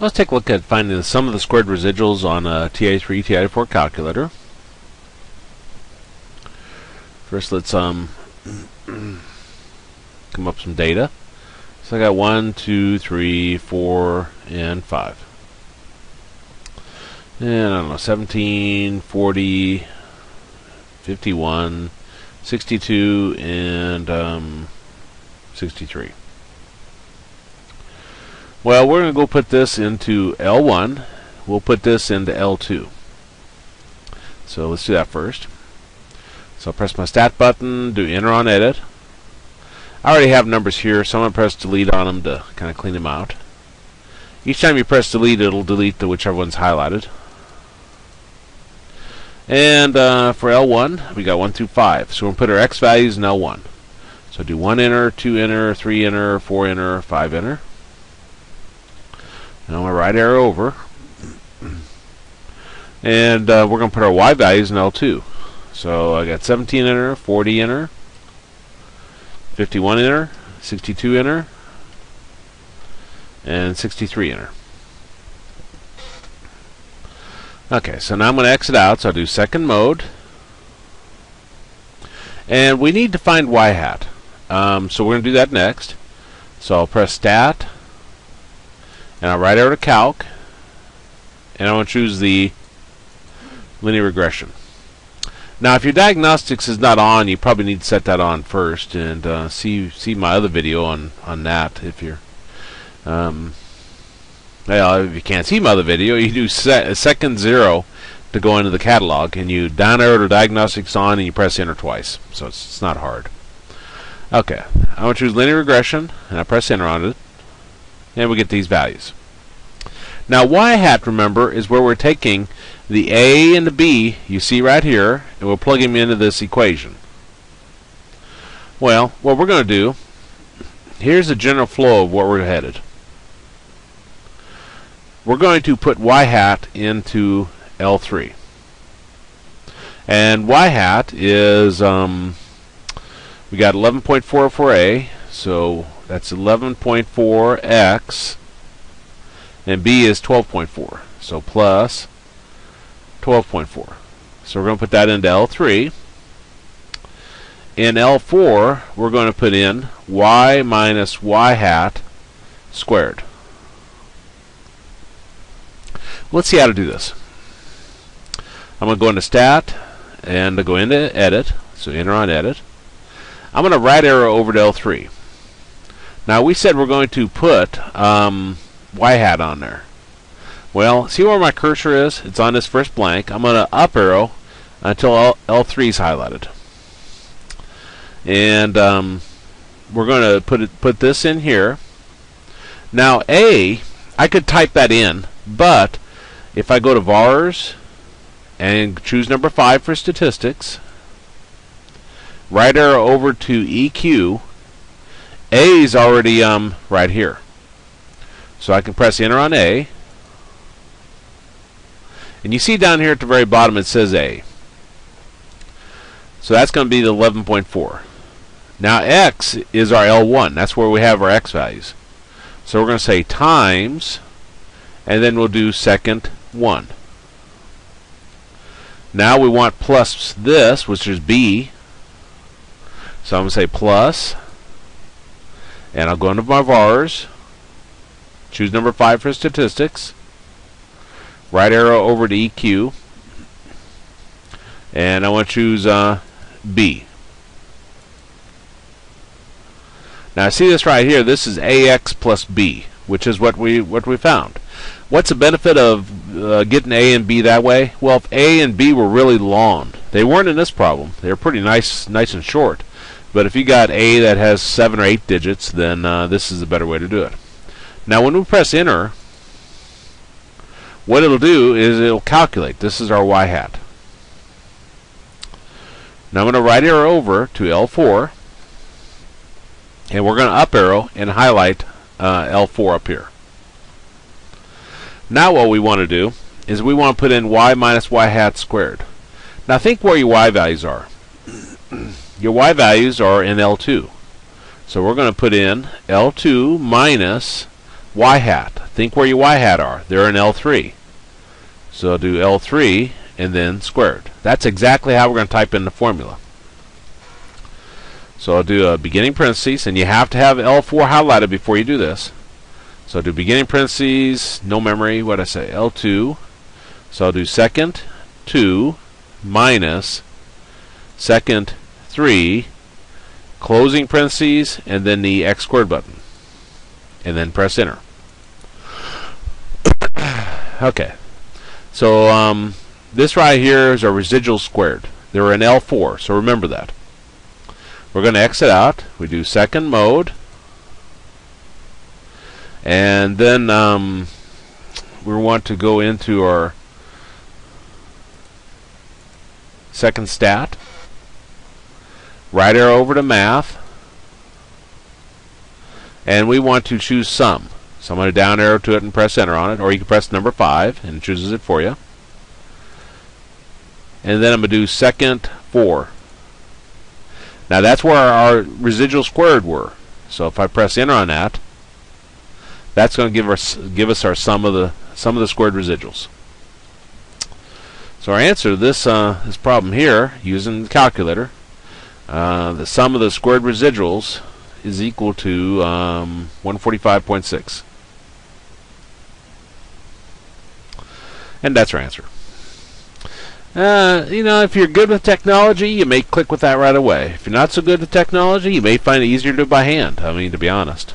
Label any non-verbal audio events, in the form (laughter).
Let's take a look at finding the sum of the squared residuals on a TI3, TI4 calculator. First, let's um (clears throat) come up some data. So I got 1, 2, 3, 4, and 5. And I don't know, 17, 40, 51, 62, and um, 63. Well, we're going to go put this into L1. We'll put this into L2. So let's do that first. So I'll press my stat button, do enter on edit. I already have numbers here, so I'm going to press delete on them to kind of clean them out. Each time you press delete, it'll delete the whichever one's highlighted. And uh, for L1, we got 1 through 5. So we're going to put our x values in L1. So do 1 enter, 2 enter, 3 enter, 4 enter, 5 enter. Now my right arrow over. And uh, we're going to put our y values in L2. So I got 17 enter, 40 enter, 51 enter, 62 enter, and 63 enter. Okay, so now I'm going to exit out, so I'll do second mode. And we need to find y hat. Um, so we're going to do that next. So I'll press stat, and I'll right arrow to calc, and I want to choose the linear regression. Now, if your diagnostics is not on, you probably need to set that on first, and uh, see see my other video on on that. If you're, um, well, if you can't see my other video, you do se second zero to go into the catalog, and you down arrow to diagnostics on, and you press enter twice. So it's, it's not hard. Okay, I want to choose linear regression, and I press enter on it and we get these values. Now y hat, remember, is where we're taking the a and the b you see right here, and we're plugging them into this equation. Well, what we're going to do, here's the general flow of where we're headed. We're going to put y hat into L3. And y hat is, um, we got 11.44a, so that's 11.4x. And B is 12.4. So plus 12.4. So we're going to put that into L3. In L4, we're going to put in y minus y hat squared. Let's see how to do this. I'm going to go into Stat and go into Edit. So enter on Edit. I'm going to right arrow over to L3. Now we said we're going to put um, y hat on there. Well, see where my cursor is? It's on this first blank. I'm going to up arrow until L L3 is highlighted. And um, we're going to put it, put this in here. Now A, I could type that in, but if I go to VARs and choose number 5 for statistics, right arrow over to EQ, a is already um, right here. So I can press enter on A. And you see down here at the very bottom it says A. So that's going to be the 11.4. Now X is our L1. That's where we have our X values. So we're going to say times, and then we'll do second 1. Now we want plus this, which is B. So I'm going to say plus and I'll go into my VARs, choose number 5 for statistics, right arrow over to EQ, and I want to choose uh, B. Now see this right here, this is AX plus B, which is what we what we found. What's the benefit of uh, getting A and B that way? Well, if A and B were really long, they weren't in this problem. They were pretty nice, nice and short. But if you got A that has seven or eight digits, then uh, this is a better way to do it. Now when we press enter, what it'll do is it'll calculate. This is our y hat. Now I'm going to right arrow over to L4, and we're going to up arrow and highlight uh, L4 up here. Now what we want to do is we want to put in y minus y hat squared. Now think where your y values are. (clears throat) your y values are in L2. So we're going to put in L2 minus y hat. Think where your y hat are. They're in L3. So I'll do L3 and then squared. That's exactly how we're going to type in the formula. So I'll do a beginning parentheses, and you have to have L4 highlighted before you do this. So I'll do beginning parentheses, no memory, what I say, L2. So I'll do second 2 minus second 3, closing parentheses, and then the x squared button. And then press enter. (coughs) okay. So um, this right here is our residual squared. They're in L4, so remember that. We're going to exit out. We do second mode. And then um, we want to go into our second stat. Right arrow over to math. And we want to choose sum. So I'm going to down arrow to it and press enter on it. Or you can press number 5 and it chooses it for you. And then I'm going to do second 4. Now that's where our residual squared were. So if I press enter on that, that's going to give us give us our sum of the sum of the squared residuals. So our answer to this uh, this problem here, using the calculator, uh, the sum of the squared residuals is equal to um, 145.6. And that's our answer. Uh, you know, if you're good with technology, you may click with that right away. If you're not so good with technology, you may find it easier to do by hand. I mean, to be honest.